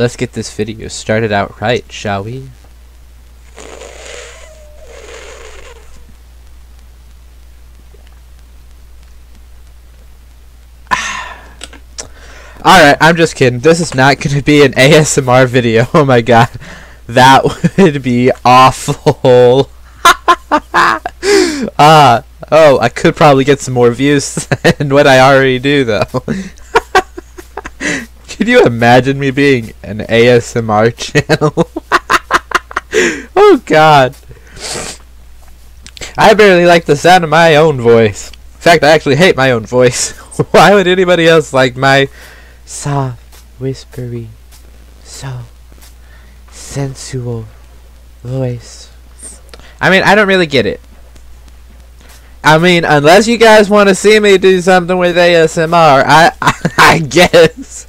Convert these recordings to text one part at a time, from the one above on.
let's get this video started out right, shall we? Alright, I'm just kidding. This is not going to be an ASMR video. Oh my god. That would be awful. Ah, oh, I could probably get some more views than what I already do, though. Can you imagine me being an ASMR channel? oh god. I barely like the sound of my own voice. In fact, I actually hate my own voice. Why would anybody else like my soft, whispery, so sensual voice? I mean, I don't really get it. I mean, unless you guys want to see me do something with ASMR, I I, I guess.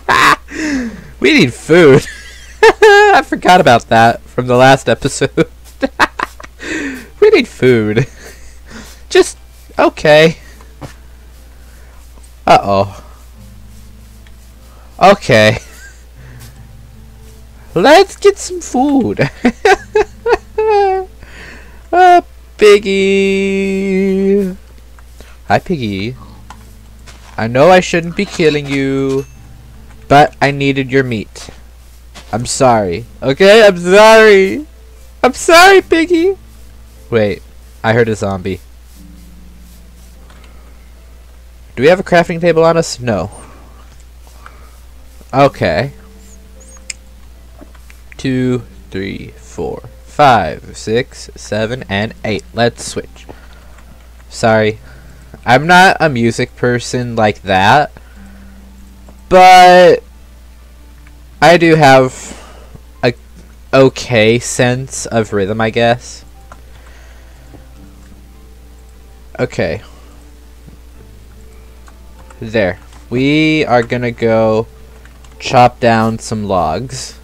we need food. I forgot about that from the last episode. we need food. Just okay. Uh oh. Okay. Let's get some food. uh, Piggy. Hi, Piggy. I know I shouldn't be killing you, but I needed your meat. I'm sorry. Okay, I'm sorry. I'm sorry, Piggy. Wait, I heard a zombie. Do we have a crafting table on us? No. Okay. Two, three, four, five, six, seven, and eight. Let's switch. Sorry. I'm not a music person like that. But I do have a okay sense of rhythm, I guess. Okay. There. We are gonna go chop down some logs.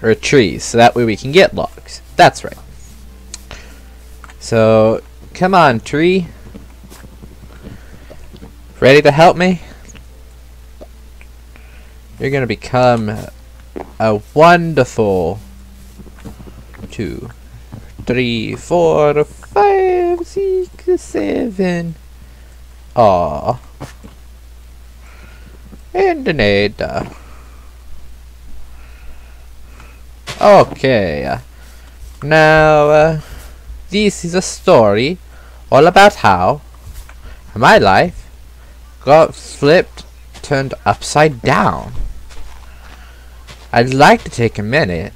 Or trees, so that way we can get logs. That's right. So, come on, tree. Ready to help me? You're gonna become a wonderful two, three, four, five, six, seven. Aw. And an eight. Okay. Now, uh, this is a story all about how my life got flipped, turned upside down. I'd like to take a minute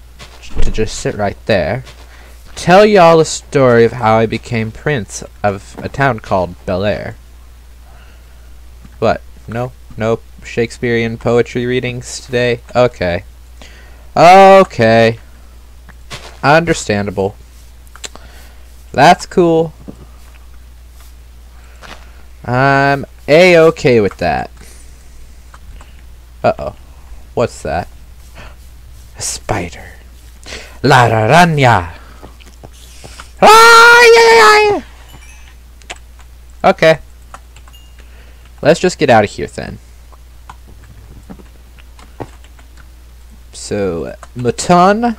to just sit right there, tell y'all a story of how I became prince of a town called Bel Air. What? No? No Shakespearean poetry readings today? Okay. Okay. Understandable. That's cool. I'm a-okay with that. Uh-oh. What's that? Spider. La ranya. Okay. Let's just get out of here then. So, Mutton.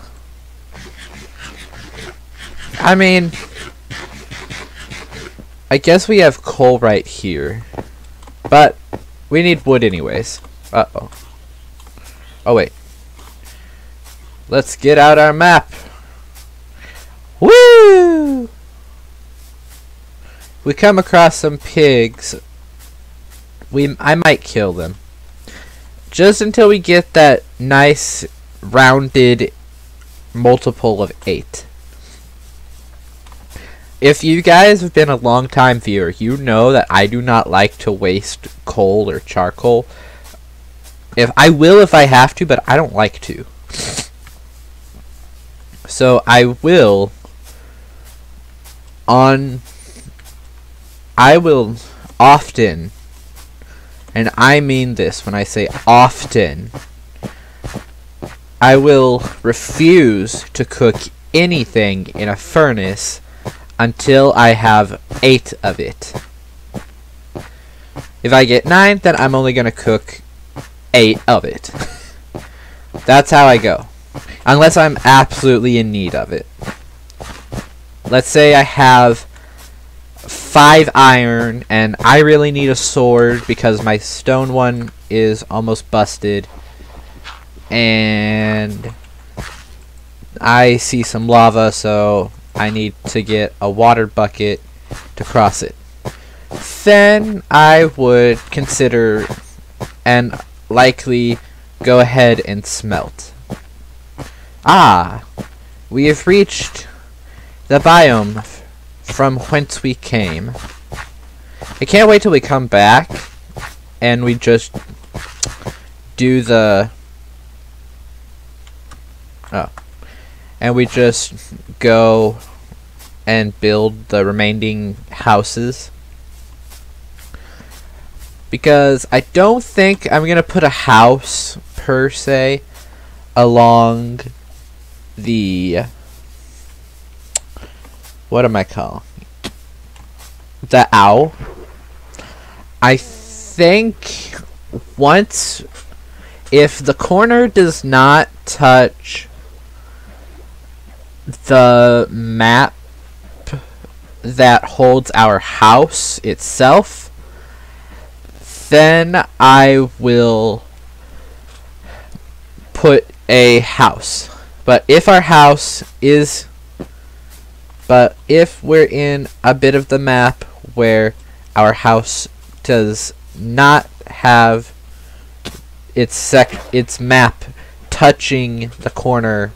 I mean, I guess we have coal right here. But, we need wood anyways. Uh-oh. Oh, wait. Let's get out our map. Woo! We come across some pigs. We I might kill them. Just until we get that nice rounded multiple of 8. If you guys have been a long time viewer, you know that I do not like to waste coal or charcoal. If I will if I have to, but I don't like to. So I will on I will often and I mean this when I say often I will refuse to cook anything in a furnace until I have eight of it. If I get nine, then I'm only going to cook eight of it. That's how I go. Unless I'm absolutely in need of it. Let's say I have five iron and I really need a sword because my stone one is almost busted. And I see some lava, so I need to get a water bucket to cross it. Then I would consider and likely go ahead and smelt. Ah, we have reached the biome from whence we came. I can't wait till we come back and we just do the oh and we just go and build the remaining houses because I don't think I'm gonna put a house per se along the what am I calling the owl I think once if the corner does not touch the map that holds our house itself then I will put a house. But if our house is but if we're in a bit of the map where our house does not have its sec its map touching the corner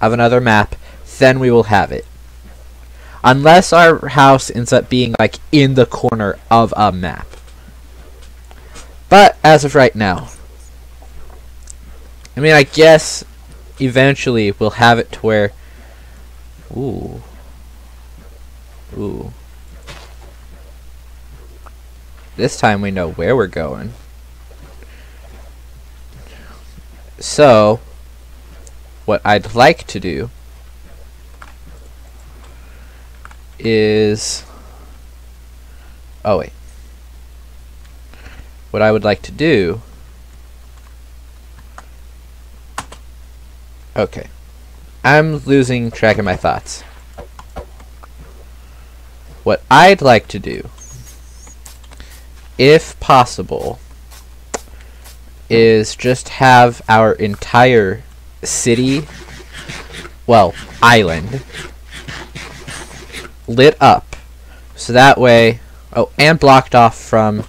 of another map, then we will have it. Unless our house ends up being like in the corner of a map. But as of right now, I mean, I guess eventually we'll have it to where, ooh, ooh. This time we know where we're going. So, what I'd like to do is, oh wait, what I would like to do okay I'm losing track of my thoughts what I'd like to do if possible is just have our entire city well island lit up so that way oh and blocked off from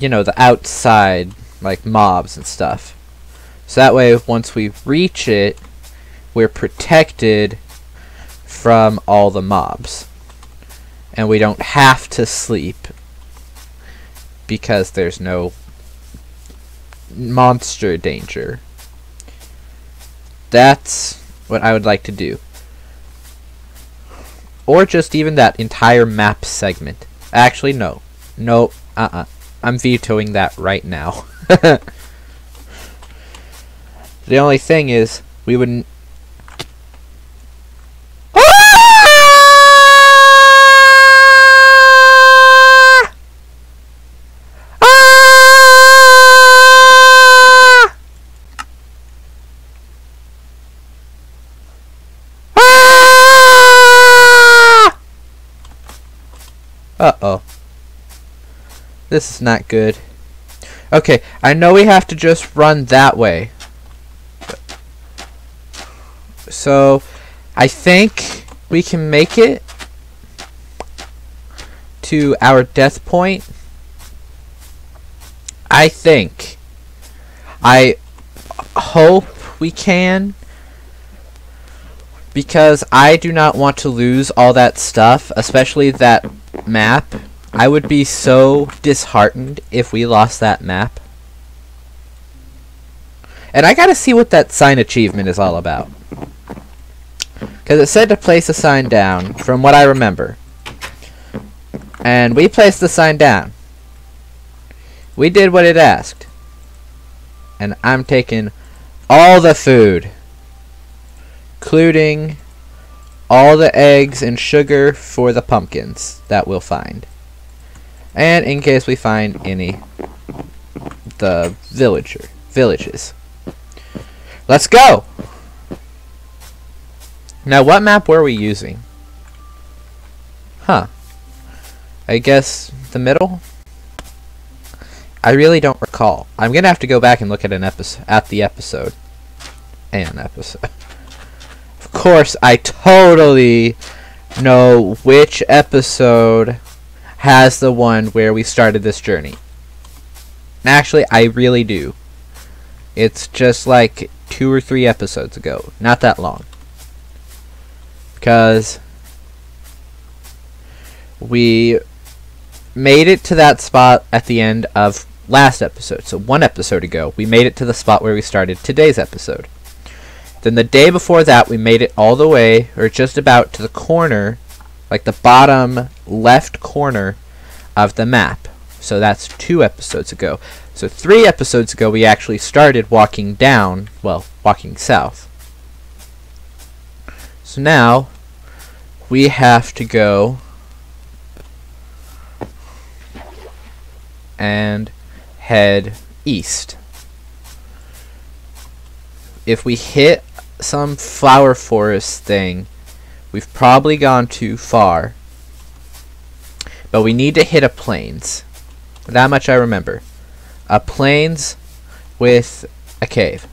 you know, the outside, like mobs and stuff. So that way, once we reach it, we're protected from all the mobs. And we don't have to sleep because there's no monster danger. That's what I would like to do. Or just even that entire map segment. Actually, no. No, uh-uh. I'm vetoing that right now. the only thing is, we wouldn't... Uh-oh. This is not good. Okay, I know we have to just run that way. So, I think we can make it to our death point. I think. I hope we can. Because I do not want to lose all that stuff, especially that map. I would be so disheartened if we lost that map. And I gotta see what that sign achievement is all about. Because it said to place a sign down, from what I remember. And we placed the sign down. We did what it asked. And I'm taking all the food. Including all the eggs and sugar for the pumpkins that we'll find. And in case we find any, the villager, villages. Let's go! Now, what map were we using? Huh. I guess the middle? I really don't recall. I'm gonna have to go back and look at an episode at the episode. An episode. Of course, I totally know which episode has the one where we started this journey. Actually, I really do. It's just like two or three episodes ago. Not that long. Because we made it to that spot at the end of last episode. So one episode ago, we made it to the spot where we started today's episode. Then the day before that, we made it all the way, or just about, to the corner, like the bottom left corner of the map. So that's two episodes ago. So three episodes ago, we actually started walking down, well, walking south. So now, we have to go and head east. If we hit some flower forest thing, we've probably gone too far. But we need to hit a plains. That much I remember. A plains with a cave.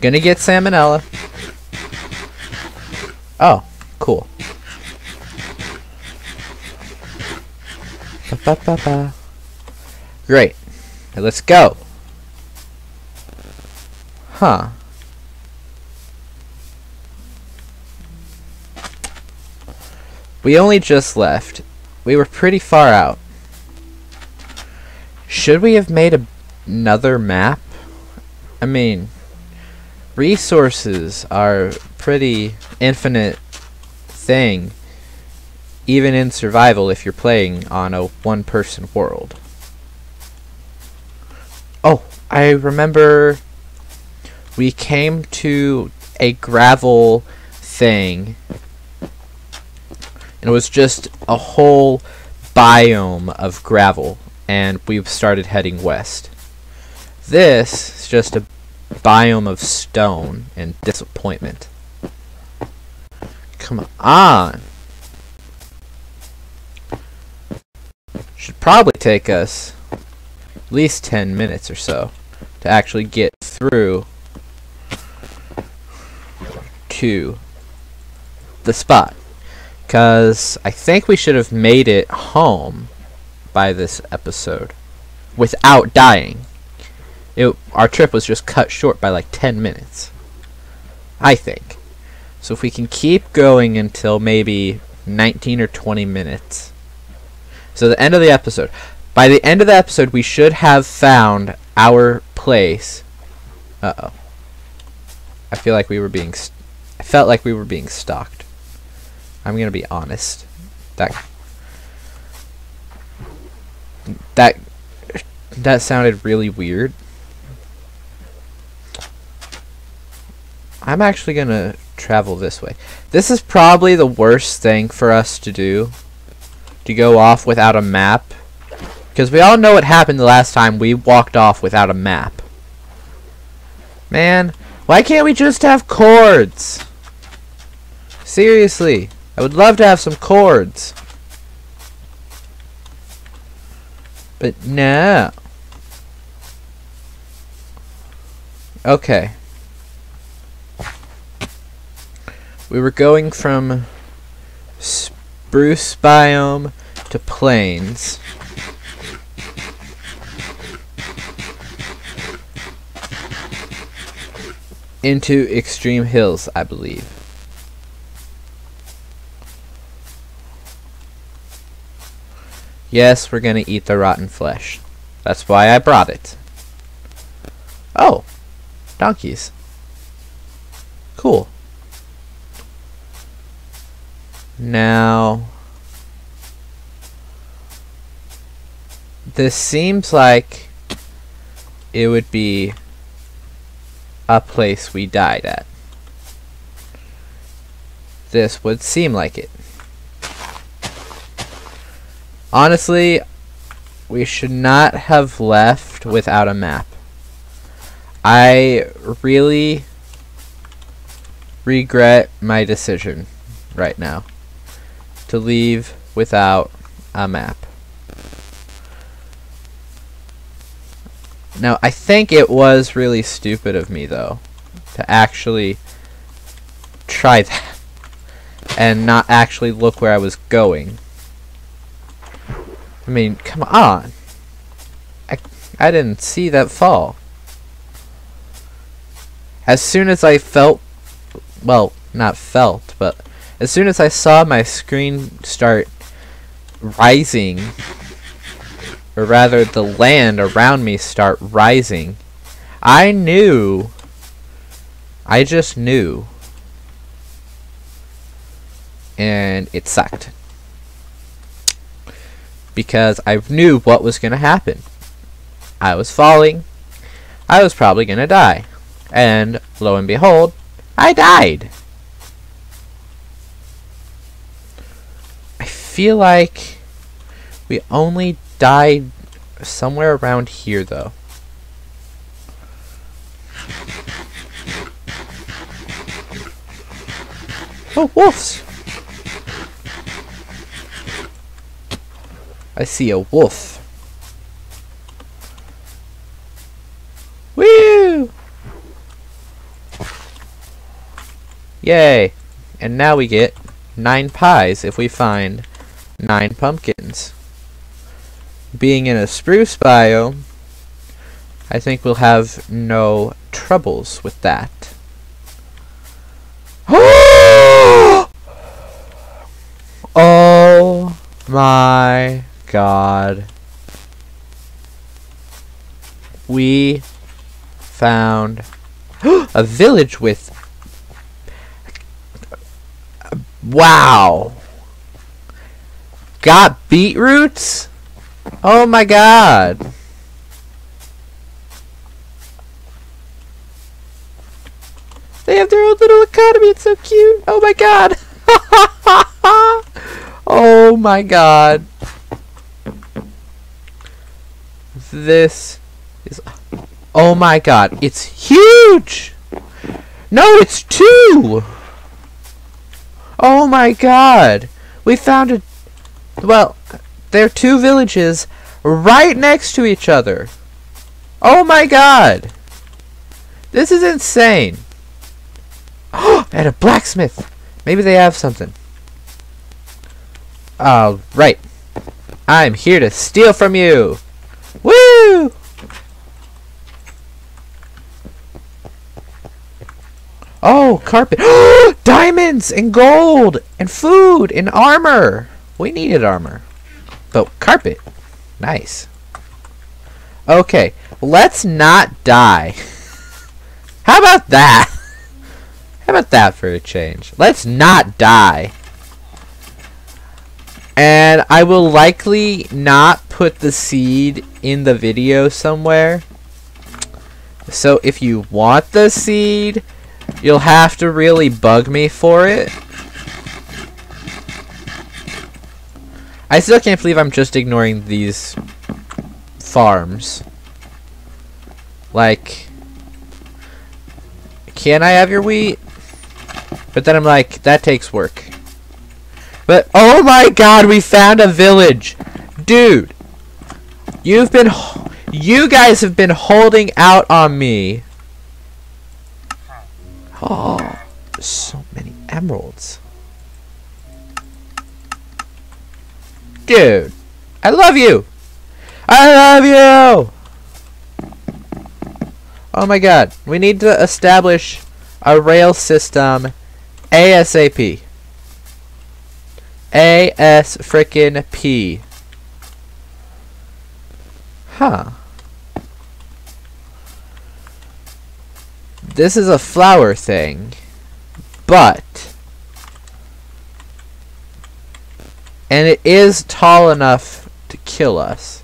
Gonna get salmonella. Oh, cool. Ba -ba -ba Great. Now let's go. Huh. We only just left. We were pretty far out. Should we have made another map? I mean, resources are pretty infinite thing even in survival if you're playing on a one person world. Oh, I remember we came to a gravel thing and it was just a whole biome of gravel and we started heading west. This is just a biome of stone and disappointment. Come on. Should probably take us at least 10 minutes or so to actually get through to the spot. Because I think we should have made it home by this episode without dying. It, our trip was just cut short by like 10 minutes. I think. So if we can keep going until maybe 19 or 20 minutes. So the end of the episode. By the end of the episode, we should have found our place. Uh-oh. I feel like we were being... I felt like we were being stalked. I'm going to be honest. That... That... That sounded really weird. I'm actually going to travel this way. This is probably the worst thing for us to do. To go off without a map. Because we all know what happened the last time we walked off without a map. Man, why can't we just have coords? Seriously, I would love to have some coords. But no. Okay. We were going from spruce biome to plains. Into extreme hills, I believe. Yes, we're gonna eat the rotten flesh. That's why I brought it. Oh! Donkeys. Cool. Now, this seems like it would be a place we died at. This would seem like it. Honestly, we should not have left without a map. I really regret my decision right now to leave without a map. Now, I think it was really stupid of me, though, to actually try that and not actually look where I was going. I mean, come on. I, I didn't see that fall. As soon as I felt, well, not felt, but as soon as I saw my screen start rising, or rather the land around me start rising, I knew, I just knew, and it sucked. Because I knew what was going to happen. I was falling, I was probably going to die. And lo and behold, I died. I feel like we only died somewhere around here though. Oh, wolves! I see a wolf. Woo! Yay! And now we get nine pies if we find nine pumpkins. Being in a spruce biome, I think we'll have no troubles with that. oh my god. We found a village with Wow. Got beetroots? Oh my god. They have their own little economy. It's so cute. Oh my god. oh my god. This is... Oh my god. It's huge. No, it's two. Oh my god! We found a... Well, there are two villages right next to each other. Oh my god! This is insane. and a blacksmith! Maybe they have something. All right. I'm here to steal from you. Woo! Oh, carpet. Diamonds and gold and food and armor. We needed armor. But carpet. Nice. Okay, let's not die. How about that? How about that for a change? Let's not die. And I will likely not put the seed in the video somewhere. So if you want the seed, You'll have to really bug me for it. I still can't believe I'm just ignoring these farms. Like, can I have your wheat? But then I'm like, that takes work. But, oh my god, we found a village! Dude! You've been, you guys have been holding out on me Oh, so many emeralds. Dude, I love you. I love you. Oh my god, we need to establish a rail system ASAP. AS frickin' P. Huh. This is a flower thing. But... And it is tall enough to kill us.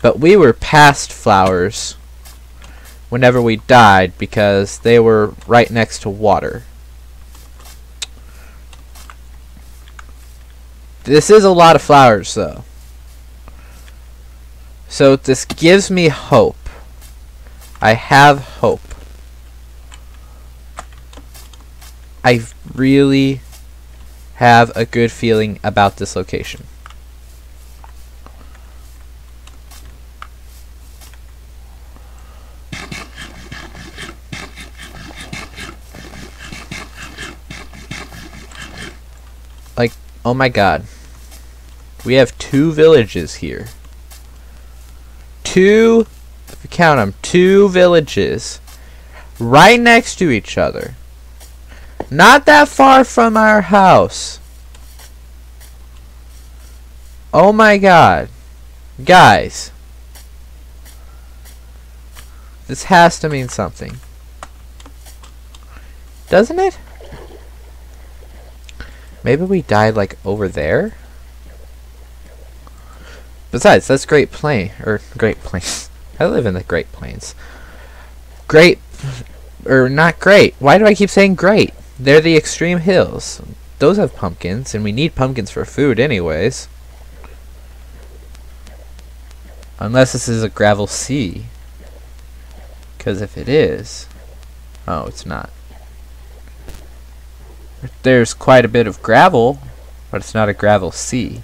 But we were past flowers whenever we died because they were right next to water. This is a lot of flowers though. So this gives me hope. I have hope. I really have a good feeling about this location. Like, oh my god. We have two villages here. Two, if you count them, two villages right next to each other. Not that far from our house. Oh my god. Guys. This has to mean something. Doesn't it? Maybe we died like over there? Besides, that's Great Plain or Great Plains. I live in the Great Plains. Great or not great. Why do I keep saying great? They're the extreme hills. Those have pumpkins, and we need pumpkins for food anyways. Unless this is a gravel sea. Because if it is... Oh, it's not. There's quite a bit of gravel, but it's not a gravel sea.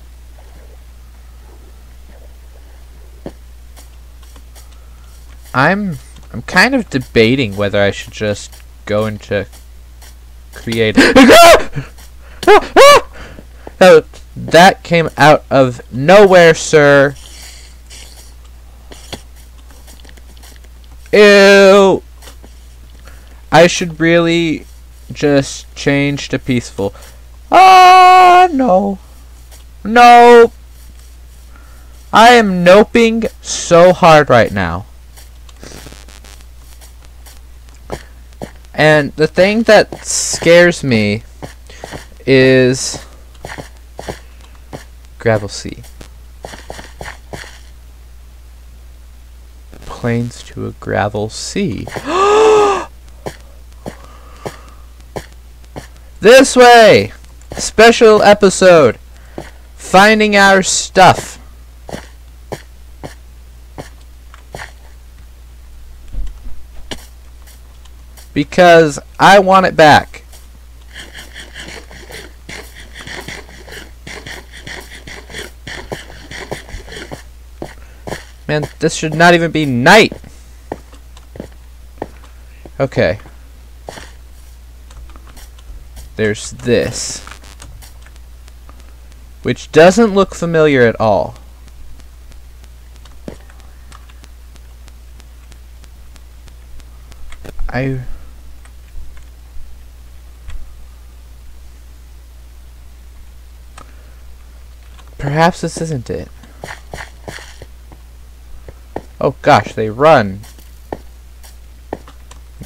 I'm I'm kind of debating whether I should just go into create oh, ah! ah! ah! that came out of nowhere, sir. Ew. I should really just change to peaceful. Ah, no. No. I am noping so hard right now. And the thing that scares me is gravel sea. Plains to a gravel sea. this way! Special episode. Finding our stuff. Because I want it back. Man, this should not even be night. Okay. There's this. Which doesn't look familiar at all. I... Perhaps this isn't it. Oh gosh, they run.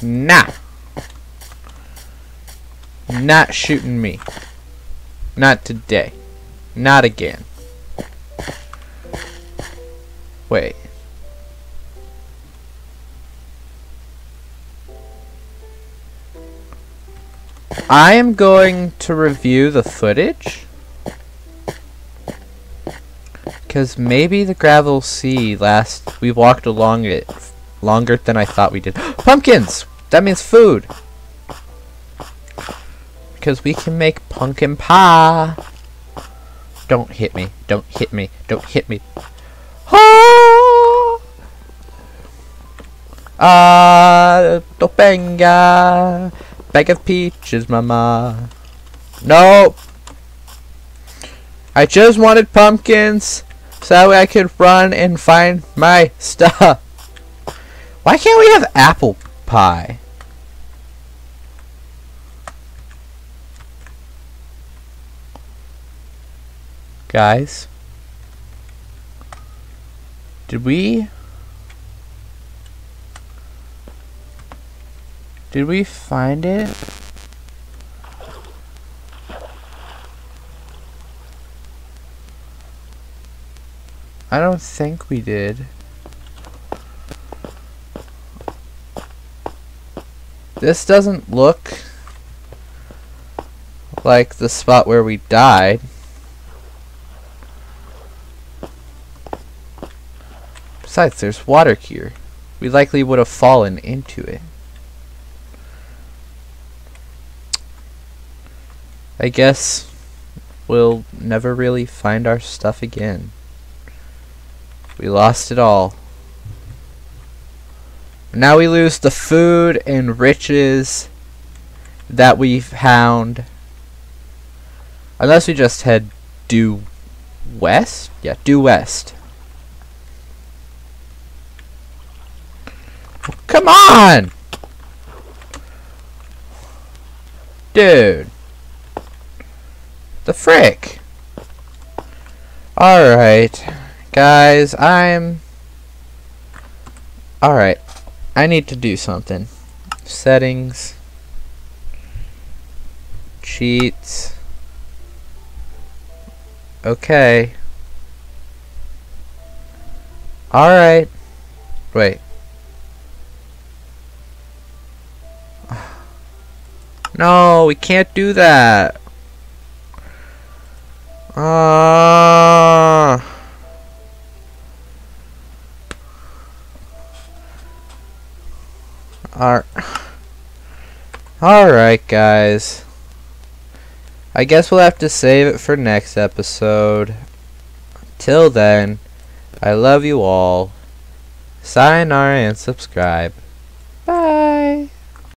Nah. Not shooting me. Not today. Not again. Wait. I am going to review the footage. Because maybe the gravel sea last... We walked along it longer than I thought we did. Pumpkins! That means food! Because we can make pumpkin pie! Don't hit me. Don't hit me. Don't hit me. Ah! Topenga! Bag of peaches, mama. Nope! I just wanted pumpkins so that way I could run and find my stuff. Why can't we have apple pie? Guys? Did we... Did we find it? I don't think we did. This doesn't look like the spot where we died. Besides, there's water here. We likely would have fallen into it. I guess we'll never really find our stuff again. We lost it all. Now we lose the food and riches that we found. Unless we just head due west? Yeah, due west. Come on! Dude. The frick? Alright. Guys, I'm... Alright. I need to do something. Settings. Cheats. Okay. Alright. Wait. No, we can't do that. Ah. Uh, Alright. Guys. I guess we'll have to save it for next episode. Till then, I love you all. Sayonara and subscribe.